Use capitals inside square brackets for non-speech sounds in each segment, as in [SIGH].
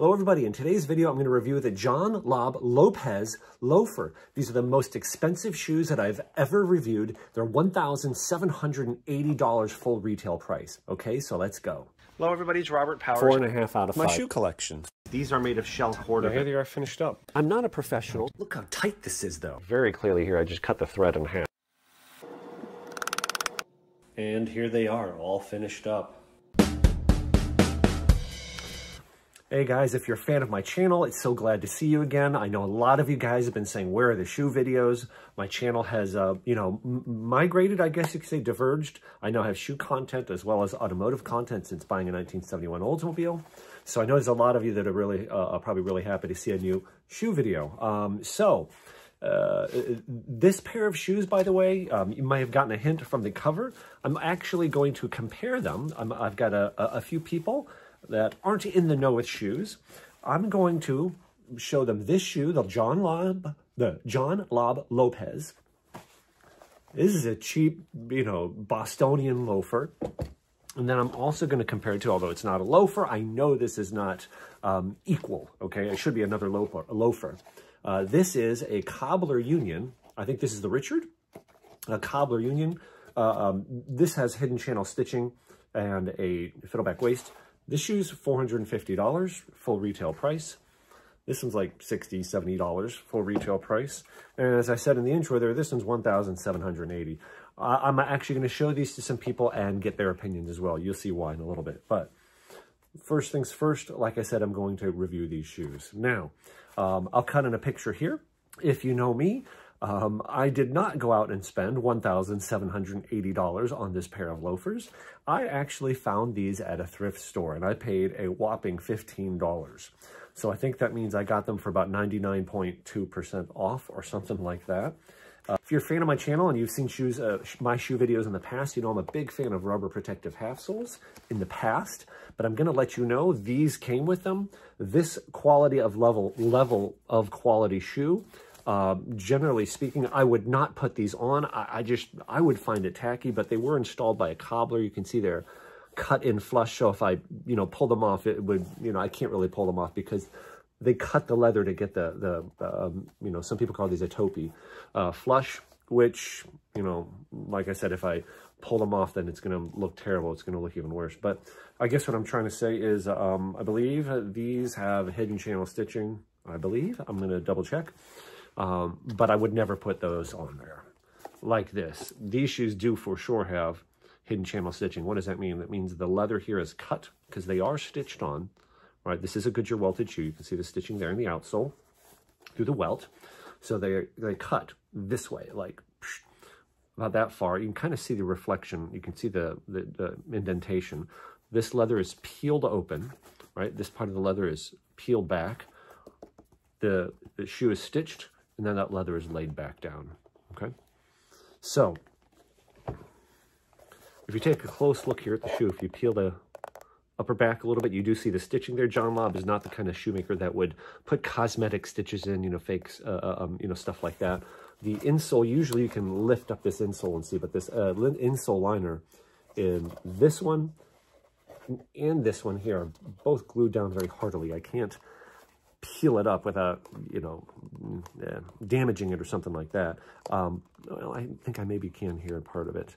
Hello everybody, in today's video I'm going to review the John Lobb Lopez Loafer. These are the most expensive shoes that I've ever reviewed. They're $1,780 full retail price. Okay, so let's go. Hello everybody, it's Robert Powers. Four and a half out of My five. shoe collection. These are made of shell cord. Here they are finished up. I'm not a professional. Look how tight this is though. Very clearly here, I just cut the thread in half. And here they are, all finished up. Hey guys, if you're a fan of my channel, it's so glad to see you again. I know a lot of you guys have been saying, where are the shoe videos? My channel has, uh, you know, migrated, I guess you could say, diverged. I now have shoe content as well as automotive content since buying a 1971 Oldsmobile. So I know there's a lot of you that are really, uh, are probably really happy to see a new shoe video. Um, so, uh, this pair of shoes, by the way, um, you might have gotten a hint from the cover. I'm actually going to compare them. i have got a, a, a few people that aren't in the know with shoes, I'm going to show them this shoe, the John Lobb, the John Lobb Lopez. This is a cheap, you know, Bostonian loafer. And then I'm also going to compare it to, although it's not a loafer, I know this is not um, equal, okay? It should be another loafer. A loafer. Uh, this is a Cobbler Union. I think this is the Richard. A Cobbler Union. Uh, um, this has hidden channel stitching and a fiddleback waist. This shoe's $450, full retail price. This one's like $60, $70, full retail price. And as I said in the intro there, this one's $1,780. Uh, I'm actually going to show these to some people and get their opinions as well. You'll see why in a little bit. But first things first, like I said, I'm going to review these shoes. Now, um, I'll cut in a picture here. If you know me, um, I did not go out and spend $1,780 on this pair of loafers. I actually found these at a thrift store and I paid a whopping $15. So I think that means I got them for about 99.2% off or something like that. Uh, if you're a fan of my channel and you've seen shoes, uh, my shoe videos in the past, you know I'm a big fan of rubber protective half soles in the past, but I'm going to let you know these came with them. This quality of level, level of quality shoe uh, generally speaking, I would not put these on. I, I, just, I would find it tacky, but they were installed by a cobbler. You can see they're cut in flush. So if I, you know, pull them off, it would, you know, I can't really pull them off because they cut the leather to get the, the um, you know, some people call these a Topy uh, flush, which, you know, like I said, if I pull them off, then it's going to look terrible. It's going to look even worse. But I guess what I'm trying to say is um, I believe these have hidden channel stitching. I believe. I'm going to double check. Um, but I would never put those on there like this. These shoes do for sure have hidden channel stitching. What does that mean? That means the leather here is cut because they are stitched on. Right, this is a Goodyear welted shoe. You can see the stitching there in the outsole through the welt. So they they cut this way, like about that far. You can kind of see the reflection. You can see the, the, the indentation. This leather is peeled open, right? This part of the leather is peeled back. The, the shoe is stitched and then that leather is laid back down, okay? So, if you take a close look here at the shoe, if you peel the upper back a little bit, you do see the stitching there. John Lobb is not the kind of shoemaker that would put cosmetic stitches in, you know, fakes, uh, uh um, you know, stuff like that. The insole, usually you can lift up this insole and see, but this uh, insole liner in this one and this one here are both glued down very heartily. I can't peel it up without, you know, yeah, damaging it or something like that. Um, well, I think I maybe can hear part of it.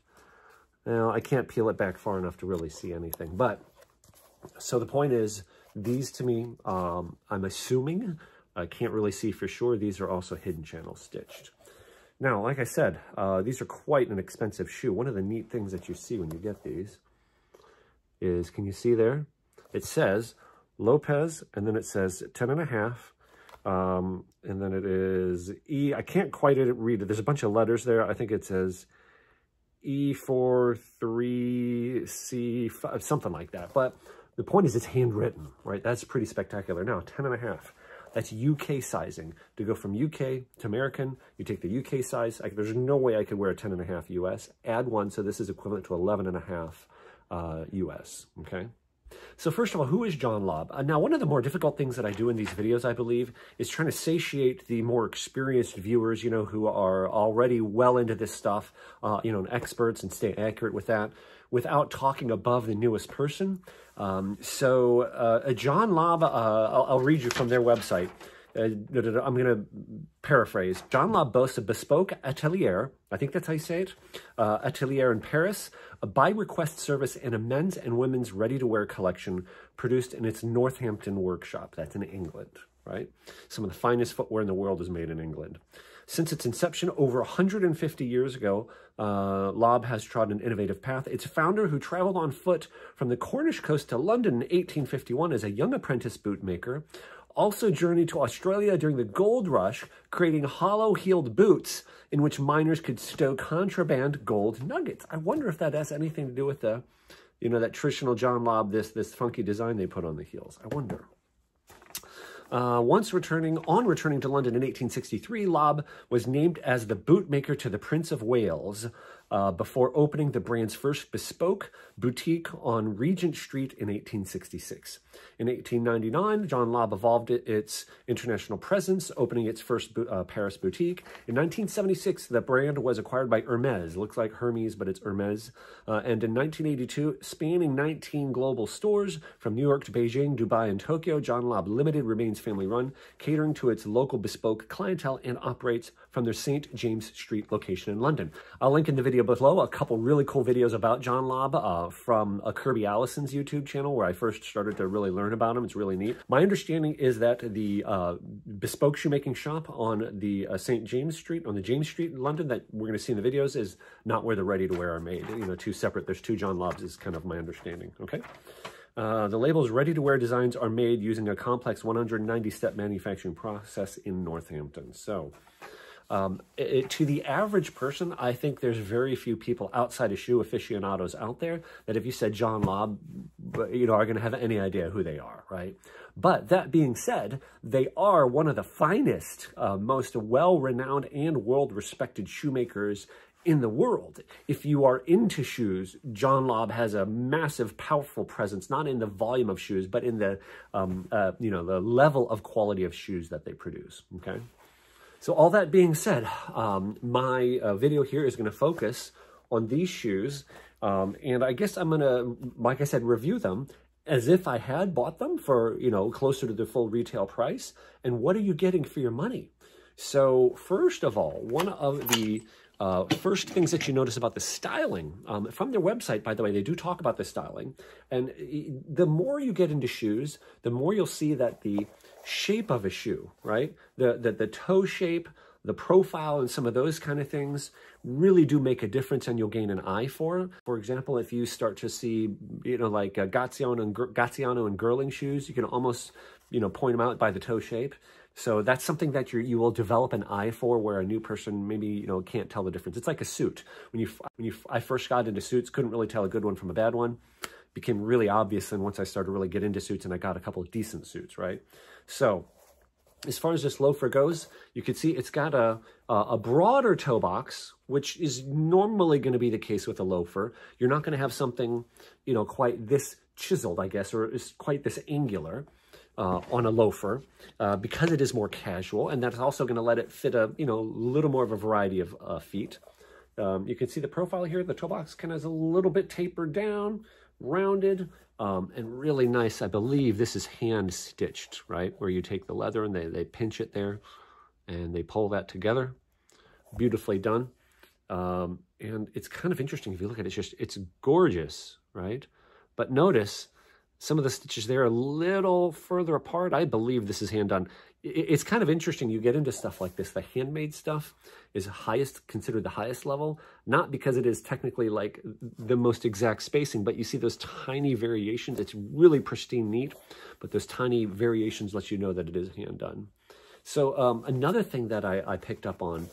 Now, I can't peel it back far enough to really see anything. But, so the point is, these to me, um, I'm assuming, I can't really see for sure, these are also hidden channel stitched. Now, like I said, uh, these are quite an expensive shoe. One of the neat things that you see when you get these is, can you see there? It says Lopez, and then it says 10 and a half. Um, and then it is E. I can't quite read it. There's a bunch of letters there. I think it says E43C5, something like that. But the point is it's handwritten, right? That's pretty spectacular. Now, 10 and a half. That's UK sizing. To go from UK to American, you take the UK size. I, there's no way I could wear a 10 and a half US. Add one, so this is equivalent to 11 and a half uh, US, okay? So first of all, who is John Lobb? Uh, now, one of the more difficult things that I do in these videos, I believe, is trying to satiate the more experienced viewers, you know, who are already well into this stuff, uh, you know, and experts and stay accurate with that, without talking above the newest person. Um, so uh, John Lobb, uh, I'll, I'll, read you from their website. Uh, I'm going to paraphrase. John Lobb boasts a bespoke atelier, I think that's how you say it, uh, atelier in Paris, a by-request service and a men's and women's ready-to-wear collection produced in its Northampton workshop. That's in England, right? Some of the finest footwear in the world is made in England. Since its inception over 150 years ago, uh, Lobb has trod an innovative path. Its founder, who traveled on foot from the Cornish coast to London in 1851 as a young apprentice bootmaker, also journeyed to Australia during the gold rush, creating hollow-heeled boots in which miners could stow contraband gold nuggets. I wonder if that has anything to do with the, you know, that traditional John Lobb, this, this funky design they put on the heels. I wonder. Uh, once returning, on returning to London in 1863, Lobb was named as the bootmaker to the Prince of Wales, uh, before opening the brand's first bespoke boutique on Regent Street in 1866. In 1899, John Lobb evolved its international presence, opening its first uh, Paris boutique. In 1976, the brand was acquired by Hermes. Looks like Hermes, but it's Hermes. Uh, and in 1982, spanning 19 global stores from New York to Beijing, Dubai, and Tokyo, John Lobb Limited remains family-run, catering to its local bespoke clientele and operates from their St. James Street location in London. I'll link in the video below a couple really cool videos about John Lobb uh, from a Kirby Allison's YouTube channel where I first started to really learn about him. It's really neat. My understanding is that the uh, bespoke shoemaking shop on the uh, St. James Street, on the James Street in London that we're going to see in the videos is not where the ready-to-wear are made. You know, two separate, there's two John Lobbs is kind of my understanding, okay? Uh, the label's ready-to-wear designs are made using a complex 190-step manufacturing process in Northampton. So, um, it, to the average person, I think there's very few people outside of shoe aficionados out there that if you said John Lobb, you know, are going to have any idea who they are, right? But that being said, they are one of the finest, uh, most well-renowned and world-respected shoemakers in the world. If you are into shoes, John Lobb has a massive, powerful presence, not in the volume of shoes, but in the, um, uh, you know, the level of quality of shoes that they produce, okay? So all that being said, um, my uh, video here is going to focus on these shoes. Um, and I guess I'm going to, like I said, review them as if I had bought them for, you know, closer to the full retail price. And what are you getting for your money? So first of all, one of the uh, first things that you notice about the styling, um, from their website, by the way, they do talk about the styling. And the more you get into shoes, the more you'll see that the shape of a shoe, right? The, the, the toe shape, the profile, and some of those kind of things really do make a difference and you'll gain an eye for. For example, if you start to see, you know, like uh, Gaziano and, Gaziano and Girling shoes, you can almost, you know, point them out by the toe shape. So that's something that you will develop an eye for where a new person maybe, you know, can't tell the difference. It's like a suit. When you, when you, I first got into suits, couldn't really tell a good one from a bad one became really obvious and once I started to really get into suits and I got a couple of decent suits, right? So as far as this loafer goes, you can see it's got a, a broader toe box, which is normally going to be the case with a loafer. You're not going to have something, you know, quite this chiseled, I guess, or is quite this angular uh, on a loafer uh, because it is more casual. And that's also going to let it fit a, you know, a little more of a variety of uh, feet. Um, you can see the profile here. The toe box kind of is a little bit tapered down, rounded, um, and really nice. I believe this is hand stitched, right? Where you take the leather and they, they pinch it there and they pull that together. Beautifully done. Um, and it's kind of interesting if you look at it, it's just, it's gorgeous, right? But notice some of the stitches there a little further apart. I believe this is hand done it's kind of interesting. You get into stuff like this. The handmade stuff is highest, considered the highest level, not because it is technically like the most exact spacing, but you see those tiny variations. It's really pristine neat, but those tiny variations let you know that it is hand done. So um, another thing that I, I picked up on,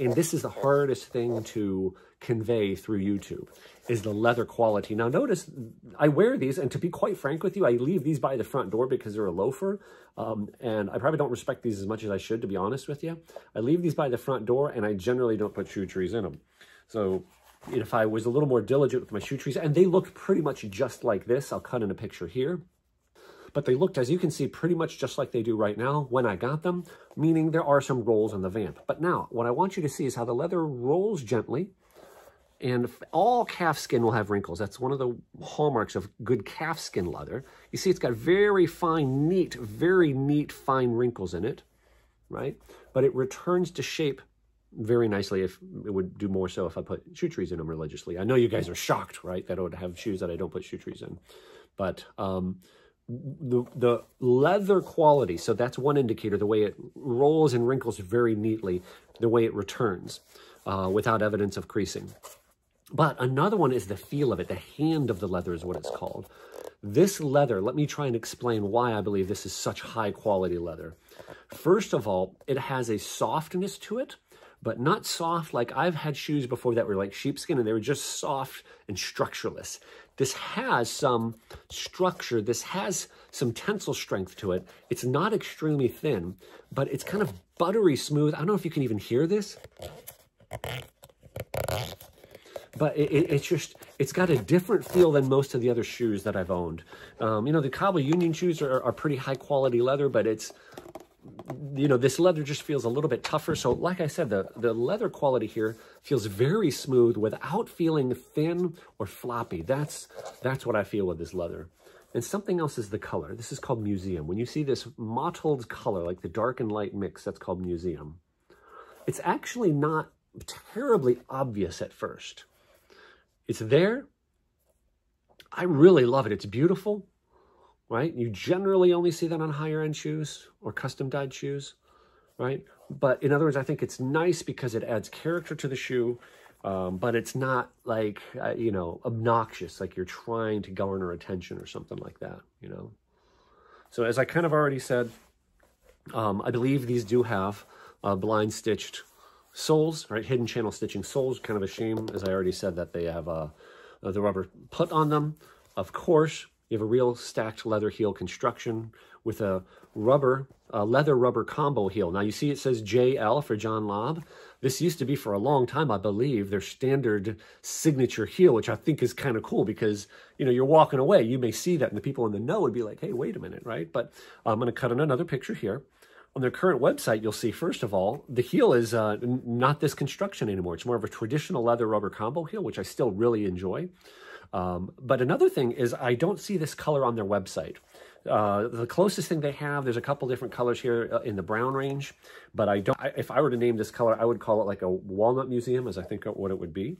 and this is the hardest thing to convey through YouTube is the leather quality. Now notice, I wear these, and to be quite frank with you, I leave these by the front door because they're a loafer, um, and I probably don't respect these as much as I should, to be honest with you. I leave these by the front door, and I generally don't put shoe trees in them. So if I was a little more diligent with my shoe trees, and they look pretty much just like this, I'll cut in a picture here, but they looked, as you can see, pretty much just like they do right now when I got them, meaning there are some rolls on the vamp. But now, what I want you to see is how the leather rolls gently, And all calf skin will have wrinkles. That's one of the hallmarks of good calf skin leather. You see, it's got very fine, neat, very neat, fine wrinkles in it, right? But it returns to shape very nicely if it would do more so if I put shoe trees in them religiously. I know you guys are shocked, right, that I would have shoes that I don't put shoe trees in. But um, the, the leather quality, so that's one indicator, the way it rolls and wrinkles very neatly, the way it returns uh, without evidence of creasing. But another one is the feel of it. The hand of the leather is what it's called. This leather, let me try and explain why I believe this is such high quality leather. First of all, it has a softness to it but not soft like I've had shoes before that were like sheepskin and they were just soft and structureless. This has some structure. This has some tensile strength to it. It's not extremely thin, but it's kind of buttery smooth. I don't know if you can even hear this. But it, it, it's just, it's got a different feel than most of the other shoes that I've owned. Um, you know, the Cobbler Union shoes are, are pretty high quality leather, but it's you know, this leather just feels a little bit tougher. So like I said, the, the leather quality here feels very smooth without feeling thin or floppy. That's, that's what I feel with this leather. And something else is the color. This is called museum. When you see this mottled color, like the dark and light mix, that's called museum. It's actually not terribly obvious at first. It's there. I really love it. It's beautiful right? You generally only see that on higher end shoes or custom dyed shoes, right? But in other words, I think it's nice because it adds character to the shoe, um, but it's not like, uh, you know, obnoxious, like you're trying to garner attention or something like that, you know? So as I kind of already said, um, I believe these do have uh, blind stitched soles, right? Hidden channel stitching soles, kind of a shame, as I already said, that they have uh, the rubber put on them. Of course, you have a real stacked leather heel construction with a rubber, a leather rubber combo heel. Now you see it says JL for John Lobb. This used to be for a long time, I believe, their standard signature heel, which I think is kind of cool because, you know, you're walking away, you may see that and the people in the know would be like, hey, wait a minute, right? But I'm going to cut in another picture here. On their current website, you'll see, first of all, the heel is uh, not this construction anymore. It's more of a traditional leather rubber combo heel, which I still really enjoy. Um, but another thing is I don't see this color on their website. Uh, the closest thing they have, there's a couple different colors here uh, in the brown range, but I don't, I, if I were to name this color, I would call it like a walnut museum as I think what it would be.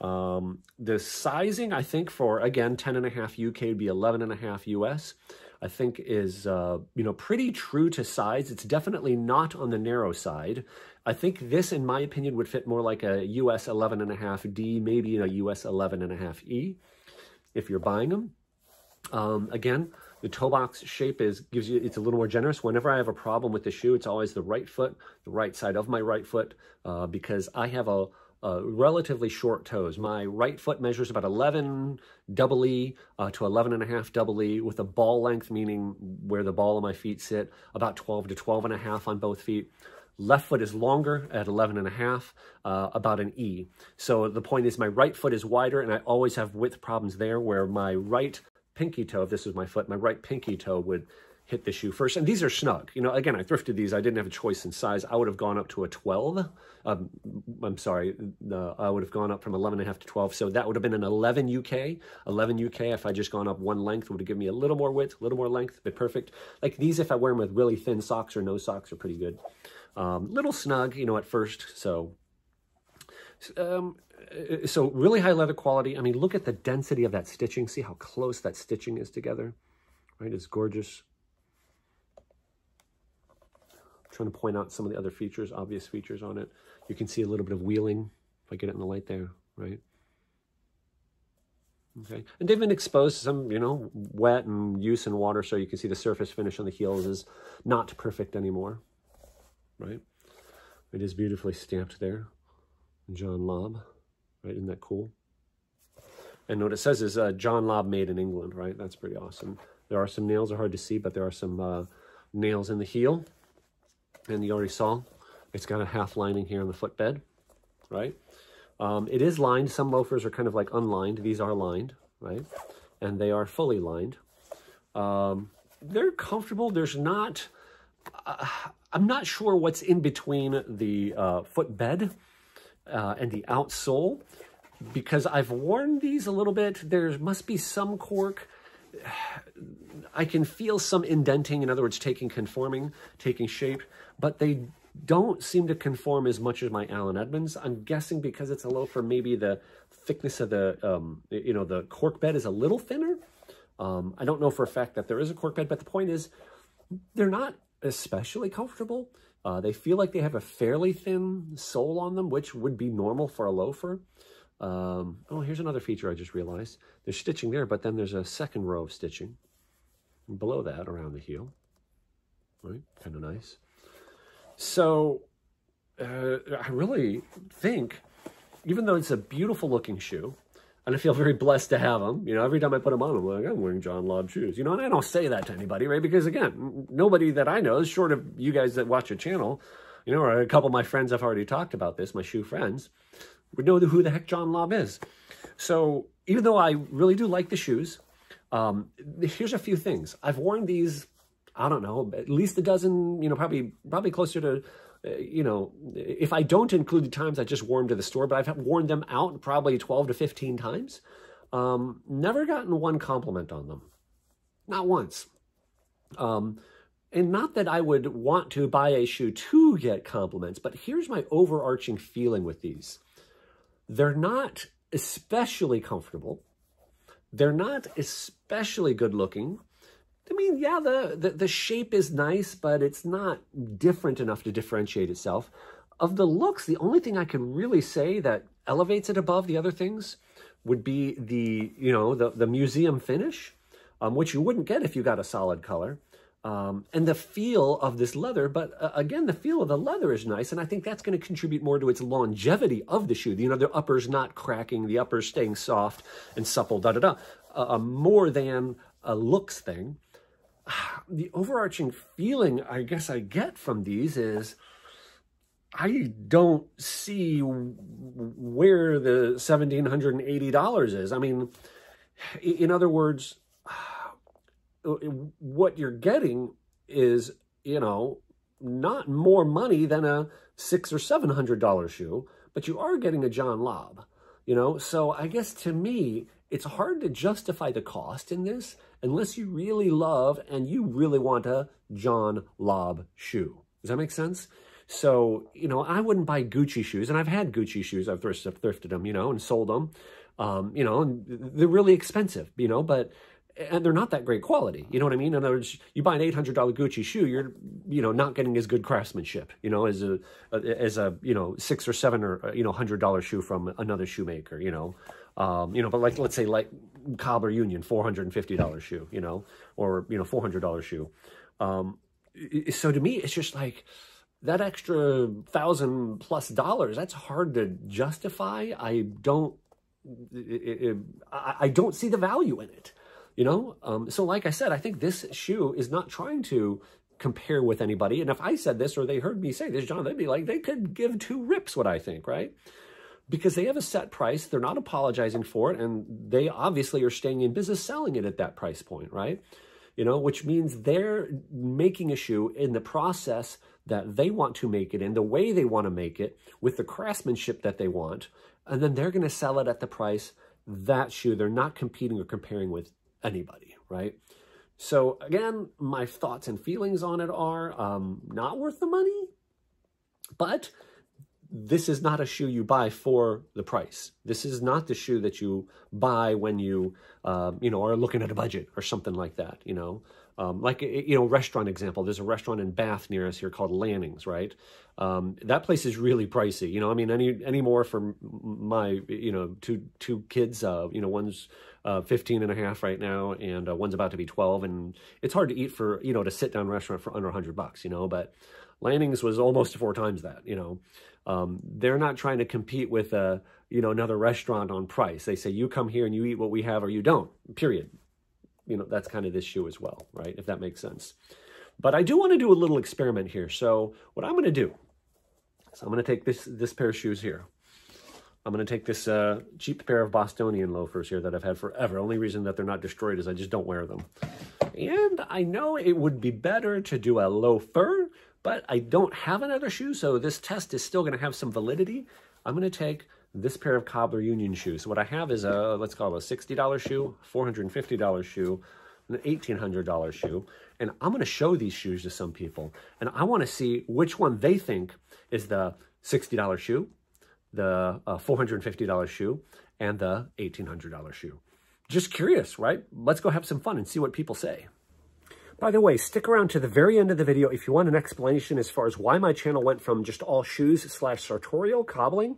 Um, the sizing, I think for, again, 10 and a half UK would be 11 and a half US. I think is, uh, you know, pretty true to size. It's definitely not on the narrow side. I think this, in my opinion, would fit more like a US 11.5D, maybe a US 11.5E if you're buying them. Um, again, the toe box shape is gives you it's a little more generous. Whenever I have a problem with the shoe, it's always the right foot, the right side of my right foot, uh, because I have a, a, relatively short toes. My right foot measures about 11 double E uh, to 11 and a half double E with a ball length, meaning where the ball of my feet sit, about 12 to 12 and a half on both feet. Left foot is longer at 11 and a half, uh, about an E. So the point is my right foot is wider and I always have width problems there where my right pinky toe, if this is my foot, my right pinky toe would hit the shoe first. And these are snug. You know, again, I thrifted these. I didn't have a choice in size. I would have gone up to a 12. Um, I'm sorry. Uh, I would have gone up from 11 and a half to 12. So that would have been an 11 UK. 11 UK, if I just gone up one length, would have given me a little more width, a little more length, but perfect. Like these, if I wear them with really thin socks or no socks, are pretty good. Um, little snug, you know, at first. So, um, so really high leather quality. I mean, look at the density of that stitching. See how close that stitching is together, right? It's gorgeous. I'm trying to point out some of the other features, obvious features on it. You can see a little bit of wheeling, if I get it in the light there, right? Okay, and they've been exposed to some, you know, wet and use in water, so you can see the surface finish on the heels is not perfect anymore right? It is beautifully stamped there. John Lobb, right? Isn't that cool? And what it says is uh, John Lobb made in England, right? That's pretty awesome. There are some nails, are hard to see, but there are some uh, nails in the heel. And you already saw, it's got a half lining here on the footbed, right? Um, it is lined. Some loafers are kind of like unlined. These are lined, right? And they are fully lined. Um, they're comfortable. There's not... Uh, I'm not sure what's in between the uh, footbed uh, and the outsole, because I've worn these a little bit. There must be some cork. [SIGHS] I can feel some indenting, in other words, taking conforming, taking shape, but they don't seem to conform as much as my Allen Edmonds. I'm guessing because it's a loafer, maybe the thickness of the, um, you know, the cork bed is a little thinner. Um, I don't know for a fact that there is a cork bed, but the point is they're not especially comfortable. Uh, they feel like they have a fairly thin sole on them, which would be normal for a loafer. Um, oh, here's another feature I just realized. There's stitching there, but then there's a second row of stitching below that around the heel. Right, kind of nice. So uh, I really think, even though it's a beautiful looking shoe, and I feel very blessed to have them. You know, every time I put them on, I'm like, I'm wearing John Lobb shoes. You know, and I don't say that to anybody, right? Because again, nobody that I know, short of you guys that watch a channel, you know, or a couple of my friends I've already talked about this, my shoe friends, would know who the heck John Lobb is. So even though I really do like the shoes, um, here's a few things. I've worn these, I don't know, at least a dozen, you know, probably probably closer to uh, you know, if I don't include the times I just wore them to the store, but I've worn them out probably 12 to 15 times. Um, never gotten one compliment on them. Not once. Um, and not that I would want to buy a shoe to get compliments, but here's my overarching feeling with these. They're not especially comfortable. They're not especially good looking. I mean, yeah, the, the, the shape is nice, but it's not different enough to differentiate itself. Of the looks, the only thing I can really say that elevates it above the other things would be the, you know, the, the museum finish, um, which you wouldn't get if you got a solid color. Um, and the feel of this leather, but uh, again, the feel of the leather is nice, and I think that's going to contribute more to its longevity of the shoe. You know, the upper's not cracking, the upper's staying soft and supple, da da da, uh, more than a looks thing. [SIGHS] the overarching feeling I guess I get from these is I don't see where the $1,780 is. I mean, in other words, [SIGHS] what you're getting is, you know, not more money than a six or seven hundred dollar shoe, but you are getting a John Lobb, you know. So I guess to me, it's hard to justify the cost in this unless you really love and you really want a John Lobb shoe. Does that make sense? So, you know, I wouldn't buy Gucci shoes, and I've had Gucci shoes. I've thrifted them, you know, and sold them. Um, you know, and they're really expensive, you know, but and they're not that great quality. You know what I mean? In other words, you buy an eight hundred dollar Gucci shoe, you're you know not getting as good craftsmanship. You know, as a as a you know six or seven or you know hundred dollar shoe from another shoemaker. You know, um, you know, but like let's say like Cobbler Union, four hundred and fifty dollar shoe. You know, or you know four hundred dollar shoe. Um, so to me, it's just like that extra thousand plus dollars. That's hard to justify. I don't. It, it, I don't see the value in it. You know, um, so like I said, I think this shoe is not trying to compare with anybody. And if I said this or they heard me say this, John, they'd be like, they could give two rips what I think, right? Because they have a set price, they're not apologizing for it, and they obviously are staying in business selling it at that price point, right? You know, which means they're making a shoe in the process that they want to make it in, the way they want to make it, with the craftsmanship that they want, and then they're going to sell it at the price that shoe they're not competing or comparing with anybody, right? So again, my thoughts and feelings on it are um, not worth the money, but this is not a shoe you buy for the price. This is not the shoe that you buy when you, uh, you know, are looking at a budget or something like that, you know. Um, like, you know, restaurant example, there's a restaurant in Bath near us here called Lanning's, right? Um, that place is really pricey, you know, I mean, any, any more for my, you know, two, two kids, uh, you know, one's uh, 15 and a half right now, and uh, one's about to be 12, and it's hard to eat for, you know, to sit down restaurant for under 100 bucks, you know, but Lanning's was almost four times that, you know. Um, they're not trying to compete with, a, you know, another restaurant on price. They say, you come here and you eat what we have or you don't, period you know, that's kind of this shoe as well, right? If that makes sense. But I do want to do a little experiment here. So what I'm going to do is I'm going to take this, this pair of shoes here. I'm going to take this uh, cheap pair of Bostonian loafers here that I've had forever. Only reason that they're not destroyed is I just don't wear them. And I know it would be better to do a loafer, but I don't have another shoe, so this test is still going to have some validity. I'm going to take this pair of Cobbler Union shoes. What I have is a, let's call it a $60 shoe, $450 shoe, an $1,800 shoe. And I'm going to show these shoes to some people. And I want to see which one they think is the $60 shoe, the uh, $450 shoe, and the $1,800 shoe. Just curious, right? Let's go have some fun and see what people say. By the way, stick around to the very end of the video if you want an explanation as far as why my channel went from just all shoes slash sartorial cobbling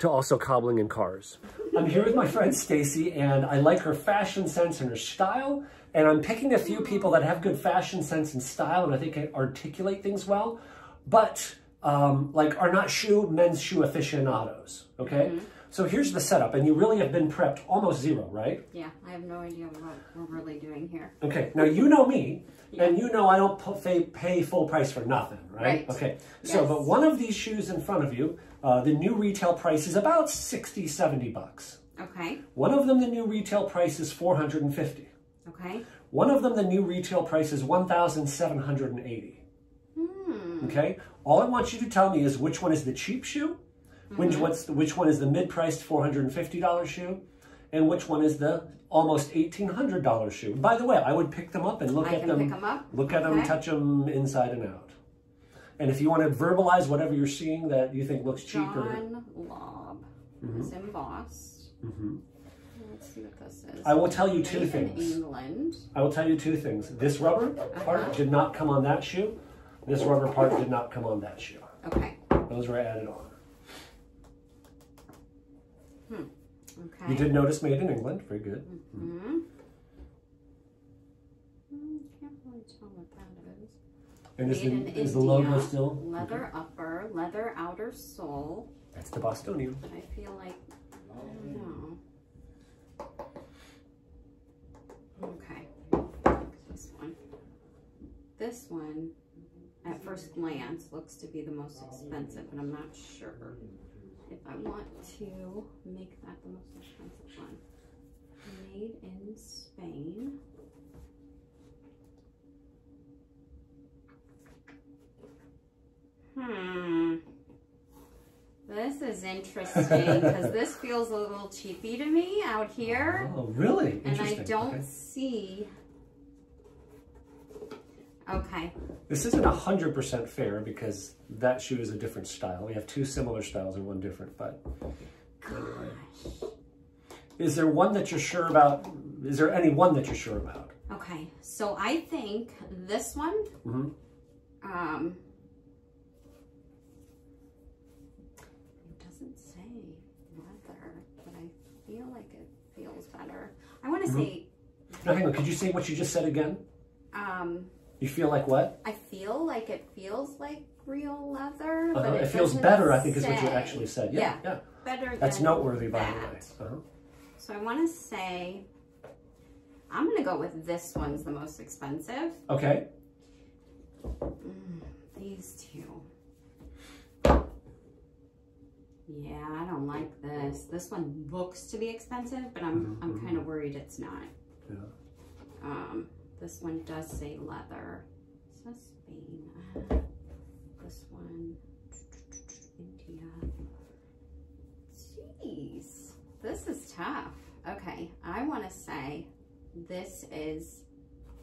to also cobbling in cars. I'm here with my friend Stacy and I like her fashion sense and her style. And I'm picking a few people that have good fashion sense and style and I think can articulate things well, but um, like are not shoe, men's shoe aficionados, okay? Mm -hmm. So here's the setup, and you really have been prepped almost zero, right? Yeah, I have no idea what we're really doing here. Okay, now you know me, yeah. and you know I don't pay, pay full price for nothing, right? right. Okay, so but one of these shoes in front of you, uh, the new retail price is about 60, 70 bucks. Okay. One of them, the new retail price is 450. Okay. One of them, the new retail price is 1,780. Hmm. Okay, all I want you to tell me is which one is the cheap shoe which, what's, which one is the mid-priced $450 shoe? And which one is the almost $1,800 shoe? By the way, I would pick them up and look I at them, them look at them, touch them inside and out. And if you want to verbalize whatever you're seeing that you think looks cheap John or... Lobb mm-hmm. is embossed. Mm-hmm. Let's see what this is. I will tell you two Made things. England. I will tell you two things. This rubber part uh -huh. did not come on that shoe. This rubber part did not come on that shoe. Okay. Those were added on. Hmm. Okay. You did notice made in England. Very good. Mm -hmm. Mm, can't really tell what that is. And is the, is the logo still? Leather okay. upper, leather outer sole. That's the Bostonian. But I feel like, I don't know. Okay, this one. This one, at first glance, looks to be the most expensive, but I'm not sure if I want to make that the most expensive one. Made in Spain. Hmm. This is interesting because [LAUGHS] this feels a little cheapy to me out here. Oh, really? And I don't okay. see Okay. This isn't 100% fair because that shoe is a different style. We have two similar styles and one different, but anyway. Is there one that you're sure about? Is there any one that you're sure about? Okay, so I think this one, mm -hmm. um, it doesn't say leather, but I feel like it feels better. I want to mm -hmm. say... Now, hang on, could you say what you just said again? Um, you feel like what? I feel like it feels like real leather. Uh -huh. it, it feels better, I think, is what you actually said. Yeah, yeah. yeah. Better That's noteworthy, by that. the way. Uh -huh. So I want to say, I'm going to go with this one's the most expensive. Okay. Mm, these two. Yeah, I don't like this. This one looks to be expensive, but I'm, mm -hmm. I'm kind of worried it's not. Yeah. Um, this one does say leather. It says Spain. this one, India. Jeez, this is tough. Okay, I want to say this is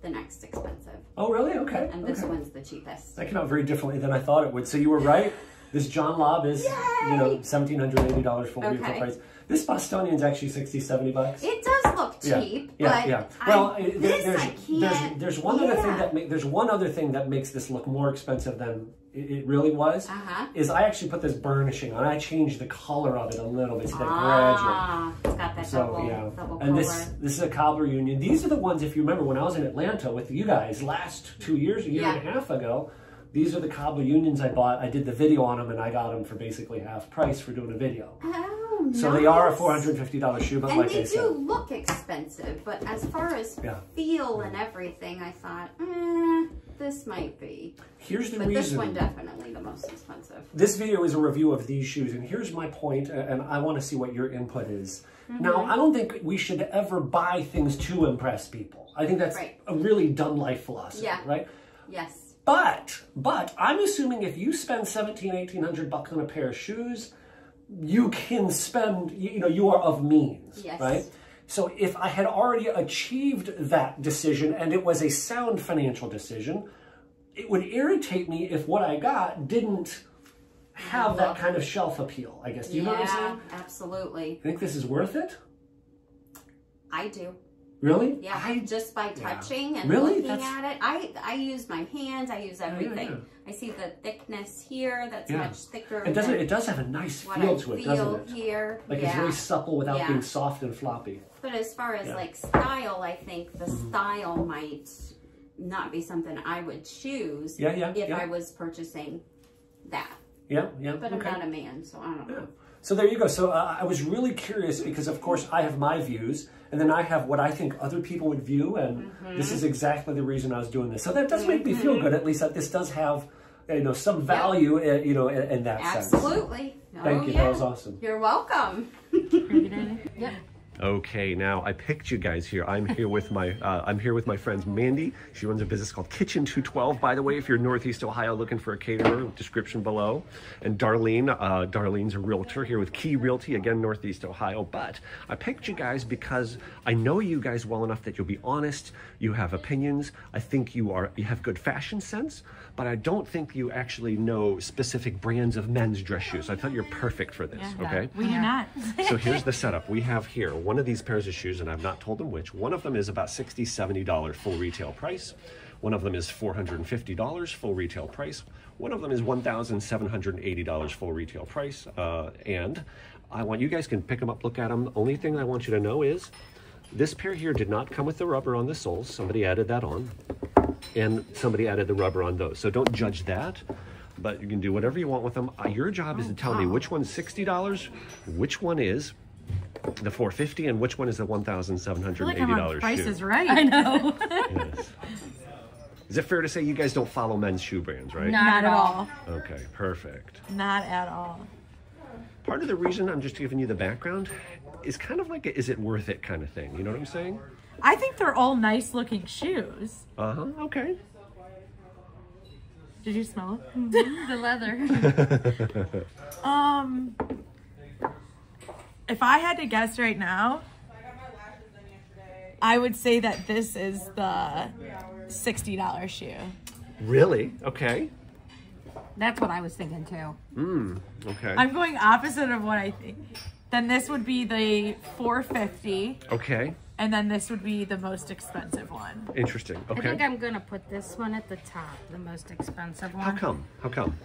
the next expensive. Oh, really? Okay. And this okay. one's the cheapest. That came out very differently than I thought it would. So you were right. This John Lobb is, Yay! you know, $1,780 full okay. retail price. This Bostonian's actually 60, 70 bucks. It does look cheap, yeah, but yeah. Well, I, there's, there's there's one yeah. other thing that ma- there's one other thing that makes this look more expensive than it, really was. Uh-huh. Is I actually put this burnishing on. I changed the color of it a little bit. See that ah, graduate. It's got that so, double, yeah. double and this this is a cobbler union. These are the ones. If you remember when I was in Atlanta with you guys last two years, a year yeah. and a half ago. These are the cobbler unions I bought. I did the video on them and I got them for basically half price for doing a video. Oh, So nice. they are a $450 shoe, but and like they I do said. look expensive, but as far as Yeah. feel and everything, I thought, eh, this might be. Here's the but reason. this one definitely the most expensive. This video is a review of these shoes, and here's my point, and I want to see what your input is. Mm-hmm. Now, I don't think we should ever buy things to impress people. I think that's Right. a really dumb life philosophy, Yeah. right? Yes. But, but I'm assuming if you spend 17, 1800 bucks on a pair of shoes, you can spend, you, you know, you are of means, Yes. right? So if I had already achieved that decision and it was a sound financial decision, it would irritate me if what I got didn't have that kind of shelf appeal, I guess. Do you know what I'm yeah, saying? absolutely. You think this is worth it? I do. Really? Yeah, I, just by touching and Really? looking That's- at it. I I use my hands. I use everything. yeah. I see the thickness here. That's Yeah. much thicker. it doesn't. It does have a nice feel to it, feel doesn't it? here. Like yeah. it's very supple without Yeah. being soft and floppy. But as far as Yeah. Like style, I think the style might not be something I would choose Yeah, yeah, if yeah. I was purchasing that. Yeah, yeah. But okay. I'm not a man, so I don't know. So there you go. So uh, I was really curious because, of course, I have my views, and then I have what I think other people would view, and this Mm-hmm. is exactly the reason I was doing this. So that does make me feel good. At least that this does have, you know, some value, uh, you know, in, in that sense. Absolutely. Thank oh, you. Yeah. That was awesome. You're welcome. [LAUGHS] yep. Okay, now I picked you guys here. I'm here with my [LAUGHS] uh, I'm here with my friends Mandy. She runs a business called Kitchen 212. By the way, if you're in Northeast Ohio looking for a caterer, description below. And Darlene, uh, Darlene's a realtor here with Key Realty, again Northeast Ohio. But I picked you guys because I know you guys well enough that you'll be honest. You have opinions. I think you are you have good fashion sense, but I don't think you actually know specific brands of men's dress shoes. I thought you're perfect for this. okay. We do not. So here's the setup. We have here one of these pairs of shoes, and I've not told them which. One of them is about $60, $70 full retail price. One of them is $450 full retail price. One of them is $1,780 full retail price. Uh, and I want you guys can pick them up, look at them. Only thing I want you to know is this pair here did not come with the rubber on the soles. Somebody added that on. And somebody added the rubber on those. So don't judge that. But you can do whatever you want with them. Uh, your job is to tell me which one's $60, which one is the 450 and which one is the $1,780 I feel like I'm shoe. Price is Right. I know. [LAUGHS] Yes. Is it fair to say you guys don't follow men's shoe brands, right? Not at all. Okay, perfect. Not at all. Part of the reason I'm just giving you the background is kind of like a is it worth it kind of thing. You know what I'm saying? I think they're all nice looking shoes. Uh huh. Okay. Did you smell it? [LAUGHS] the leather. [LAUGHS] Um, if I had to guess right now, I would say that this is the sixty dollar shoe. Really? Okay. That's what I was thinking too. Hmm, okay. I'm going opposite of what I think. Then this would be the four fifty, okay. and then this would be the most expensive one. Interesting. Okay. I think I'm gonna put this one at the top, the most expensive one. How come? How come?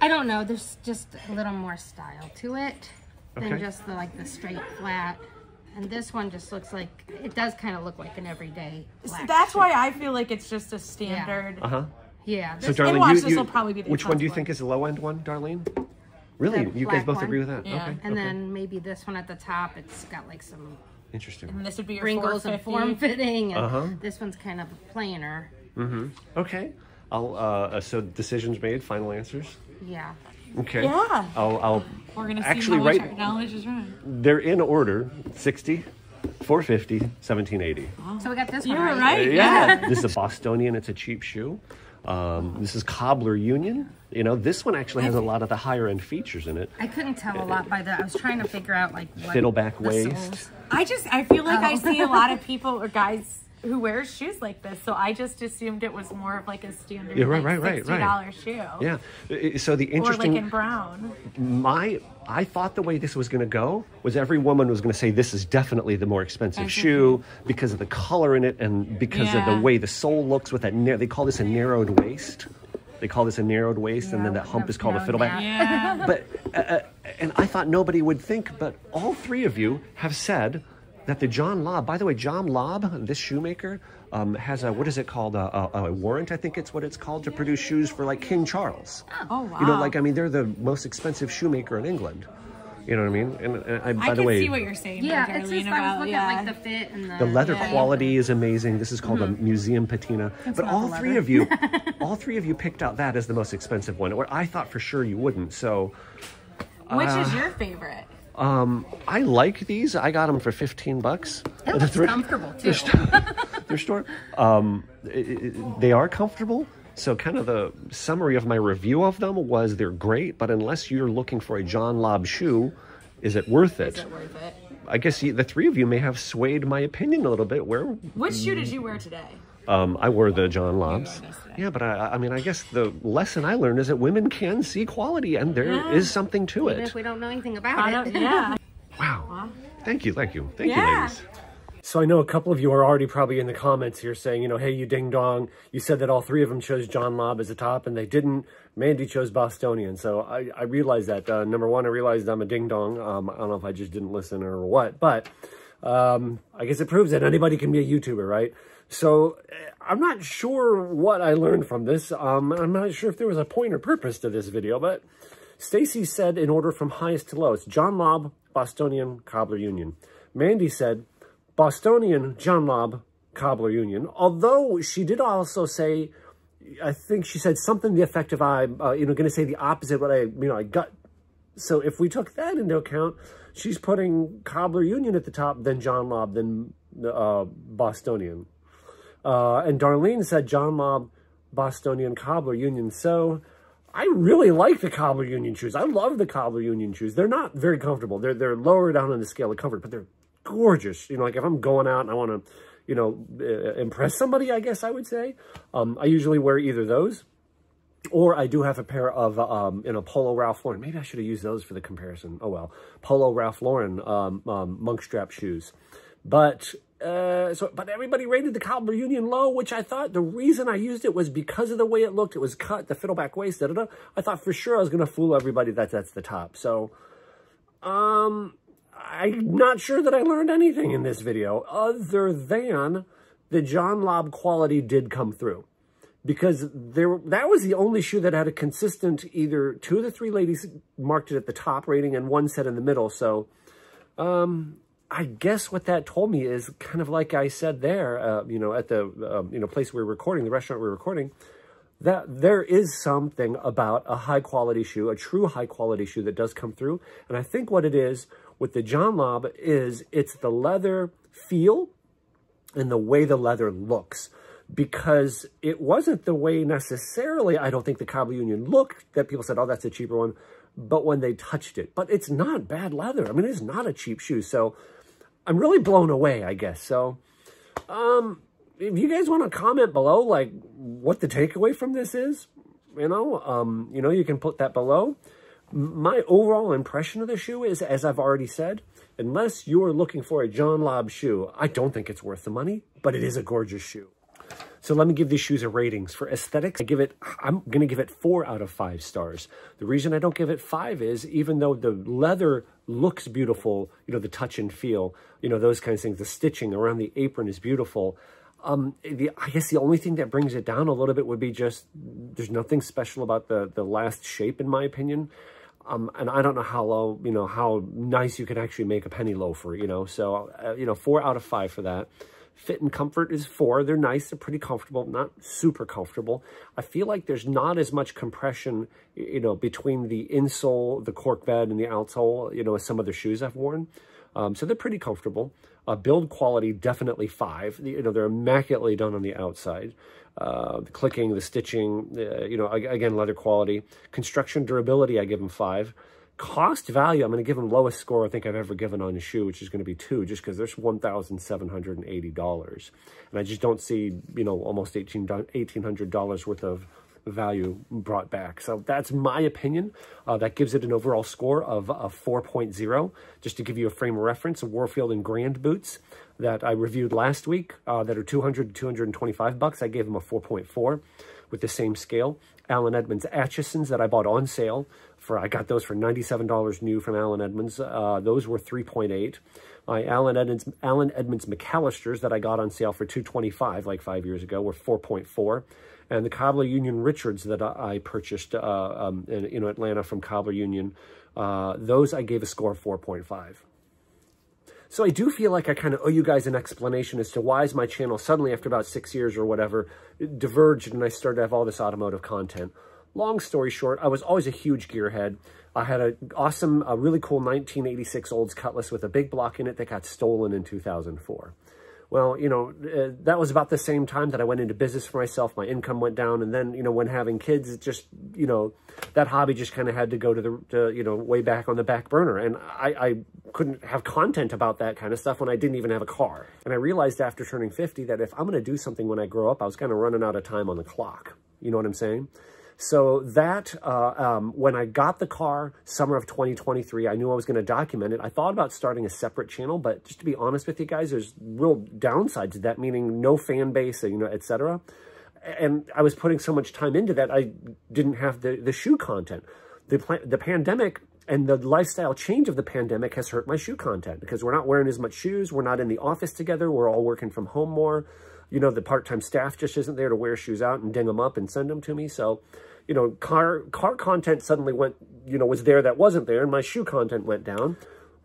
I don't know. There's just a little more style to it than Okay. just the like the straight flat. And this one just looks like it does kind of look like an everyday. Black That's shoe. why I feel like it's just a standard. Uh huh. Yeah. So, This, Darlene, watch, you, this you- will probably be the which one do you think is the low end one, Darlene? Really? The You guys both one? agree with that? Yeah. Okay. and okay. then maybe this one at the top. It's got like some Interesting. And this would be your wrinkles and form fitting, and Uh-huh. this one's kind of plainer. Okay. I'll. Uh, so decisions made. Final answers. Yeah. Okay. Yeah. I'll. I'll We're gonna see Actually, how much right- our knowledge is right. they're in order 60 450 1780 So we got this You one were right. right. yeah [LAUGHS] this is a bostonian it's a cheap shoe um, this is cobbler union you know this one actually has a lot of the higher end features in it I couldn't tell a lot by the. I was trying to figure out like what Fiddleback the waist. soles- I just I feel like I Oh. see a lot of people or guys who wears shoes like this, so I just assumed it was more of like a standard Yeah, right, like, right, right, sixty right. dollar shoe. yeah so the interesting. Or like in brown. my I thought the way this was going to go was every woman was going to say this is definitely the more expensive shoe because of the color in it and because of the way the sole looks with that nar- they call this a narrowed waist they call this a narrowed waist and then that hump is called a fiddleback. Yeah. but uh, uh, and I thought nobody would think, but all three of you have said that the John Lobb. By the way, John Lobb, this shoemaker, um, has a what is it called? A, a, a warrant, I think it's what it's called, to produce shoes for like King Charles. Oh wow. You know, like I mean, they're the most expensive shoemaker in England. You know what I mean? And, and I, by I the can way, see what you're saying. Yeah, there, it's Darlene, just I was looking yeah. at like the fit and the. the leather Yeah. quality is amazing. This is called a museum patina. but all three of you, [LAUGHS] all three of you picked out that as the most expensive one. Or I thought for sure you wouldn't. So. Which uh, is your favorite? I like these. I got them for 15 bucks. It at the looks thrift- comfortable [LAUGHS] too. [LAUGHS] Their store. Um, they are comfortable, So kind of the summary of my review of them was they're great, but unless you're looking for a John Lobb shoe, is it worth it? Is it worth it? I guess the three of you may have swayed my opinion a little bit. Where Which shoe did you wear today? Um, I wore the John Lobbs. Yeah, but I, I mean, I guess the lesson I learned is that women can see quality, and there is Yeah. something to Even it. if we don't know anything about don't, it. [LAUGHS] yeah. Wow. Thank you, thank you, thank Yeah. you, ladies. So I know a couple of you are already probably in the comments here saying, you know, hey, you ding dong. You said that all three of them chose John Lobb as a top and they didn't. Mandy chose Bostonian. So I, I realized that. Uh, number one, I realized I'm a ding dong. Um, I don't know if I just didn't listen or what, but um, I guess it proves that anybody can be a YouTuber, right? So eh, I'm not sure what I learned from this. Um, I'm not sure if there was a point or purpose to this video, but Stacy said in order from highest to lowest, John Lobb, Bostonian, Cobbler Union. Mandy said Bostonian, John Lobb, Cobbler Union. Although she did also say, I think she said something to the effect of I'm, uh, you know, going to say the opposite what I, you know, I got. So if we took that into account, she's putting Cobbler Union at the top, then John Lobb, then uh, Bostonian. Uh, and Darlene said John Lobb, Bostonian, Cobbler Union. So I really like the Cobbler Union shoes. I love the Cobbler Union shoes. They're not very comfortable. They're they're lower down on the scale of comfort, but they're gorgeous. You know, like if I'm going out and I want to, you know, uh, impress somebody, I guess I would say, um, I usually wear either those. Or I do have a pair of, um, you know, Polo Ralph Lauren. Maybe I should have used those for the comparison. Oh, well. Polo Ralph Lauren um, um, monk strap shoes. But, uh, so, but everybody rated the Cobbler Union low, which I thought the reason I used it was because of the way it looked. It was cut, the fiddleback waist, da, da, da. I thought for sure I was going to fool everybody that that's the top. So, um, I'm not sure that I learned anything in this video other than the John Lobb quality did come through because there that was the only shoe that had a consistent either two of the three ladies marked it at the top rating and one set in the middle. So um, I guess what that told me is kind of like I said there, uh, you know, at the um, you know place we are recording, the restaurant we are recording, that there is something about a high quality shoe, a true high quality shoe that does come through. And I think what it is with the John Lobb is it's the leather feel and the way the leather looks because it wasn't the way necessarily, I don't think the Cobbler Union looked that people said, oh, that's a cheaper one, but when they touched it. But it's not bad leather. I mean, it's not a cheap shoe. So I'm really blown away, I guess. So um, if you guys want to comment below, like what the takeaway from this is, you know, um, you know, you can put that below. My overall impression of the shoe is, as I've already said, unless you're looking for a John Lobb shoe, I don't think it's worth the money, but it is a gorgeous shoe. So let me give these shoes a ratings. For aesthetics, I give it, I'm to give it four out of five stars. The reason I don't give it five is even though the leather looks beautiful, you know, the touch and feel, you know, those kinds of things, the stitching around the apron is beautiful. Um, the, I guess the only thing that brings it down a little bit would be just, there's nothing special about the, the last shape, in my opinion. Um, and I don't know how low, you know, how nice you can actually make a penny loafer, you know, so, uh, you know, four out of five for that. Fit and comfort is four. They're nice. They're pretty comfortable, not super comfortable. I feel like there's not as much compression, you know, between the insole, the cork bed, and the outsole, you know, as some other shoes I've worn. Um, so they're pretty comfortable. Uh, build quality, definitely five. You know, they're immaculately done on the outside. Uh, the clicking, the stitching, uh, you know, again, leather quality. Construction durability, I give them five. Cost value, I'm going to give them lowest score I think I've ever given on a shoe, which is going to be two, just because there's $1,780. And I just don't see, you know, almost $18, $1,800 worth of value brought back. So that's my opinion. Uh, that gives it an overall score of a 4.0. Just to give you a frame of reference, Warfield and Grand boots that I reviewed last week uh, that are 200 to 225 bucks, I gave them a 4.4 with the same scale. Allen Edmonds Atchisons that I bought on sale for, I got those for $97 new from Allen Edmonds. Uh, those were 3.8. My Allen Edmonds, Allen Edmonds McAllisters that I got on sale for 225 like five years ago were 4.4. And the Cobbler Union Richards that I purchased uh, um, in, in Atlanta from Cobbler Union, uh, those I gave a score of 4.5. So I do feel like I kind of owe you guys an explanation as to why is my channel suddenly, after about six years or whatever, diverged and I started to have all this automotive content. Long story short, I was always a huge gearhead. I had an awesome, a really cool 1986 Olds Cutlass with a big block in it that got stolen in 2004. Well, you know, uh, that was about the same time that I went into business for myself. My income went down. And then, you know, when having kids, it just, you know, that hobby just kind of had to go to the, to, you know, way back on the back burner. And I, I couldn't have content about that kind of stuff when I didn't even have a car. And I realized after turning 50 that if I'm going to do something when I grow up, I was kind of running out of time on the clock. You know what I'm saying? So that, uh, um, when I got the car, summer of 2023, I knew I was going to document it. I thought about starting a separate channel, but just to be honest with you guys, there's real downsides to that, meaning no fan base, you know, etc. And I was putting so much time into that, I didn't have the, the shoe content. The, the pandemic and the lifestyle change of the pandemic has hurt my shoe content because we're not wearing as much shoes. We're not in the office together. We're all working from home more. You know, the part-time staff just isn't there to wear shoes out and ding them up and send them to me. So you know, car car content suddenly went, you know, was there that wasn't there, and my shoe content went down.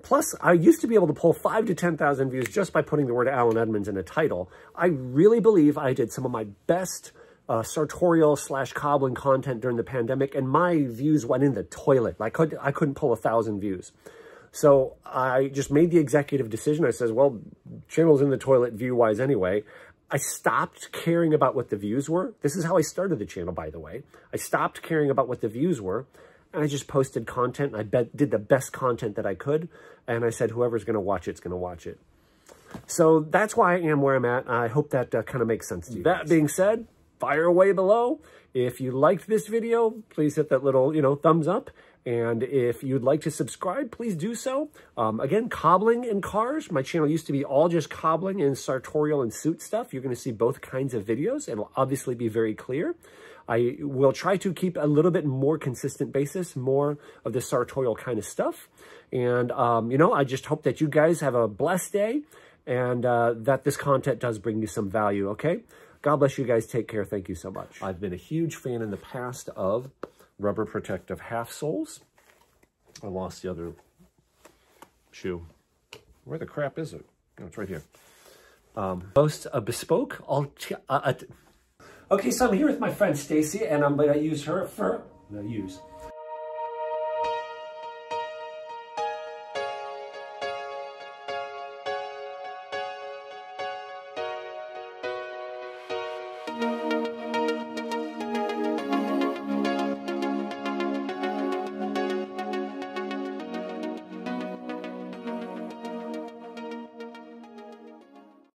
Plus, I used to be able to pull five to 10,000 views just by putting the word Allen Edmonds in a title. I really believe I did some of my best uh, sartorial slash cobbling content during the pandemic, and my views went in the toilet. I, could, I couldn't pull a thousand views. So I just made the executive decision. I says, well, channel's in the toilet view-wise anyway. I stopped caring about what the views were. This is how I started the channel, by the way. I stopped caring about what the views were, and I just posted content. I bet, did the best content that I could, and I said, whoever's going to watch it's going to watch it. So that's why I am where I'm at. I hope that uh, kind of makes sense to you. That being said, fire away below. If you liked this video, please hit that little, you know, thumbs up. And if you'd like to subscribe, please do so. Um, again, cobbling and cars. My channel used to be all just cobbling and sartorial and suit stuff. You're going to see both kinds of videos. It'll obviously be very clear. I will try to keep a little bit more consistent basis, more of the sartorial kind of stuff. And, um, you know, I just hope that you guys have a blessed day and uh, that this content does bring you some value, okay? God bless you guys. Take care. Thank you so much. I've been a huge fan in the past of rubber protective half soles. I lost the other shoe. Where the crap is it? Oh, it's right here. Um, most a bespoke. Uh, uh, okay, so I'm here with my friend Stacy, and I'm going to use her for no use.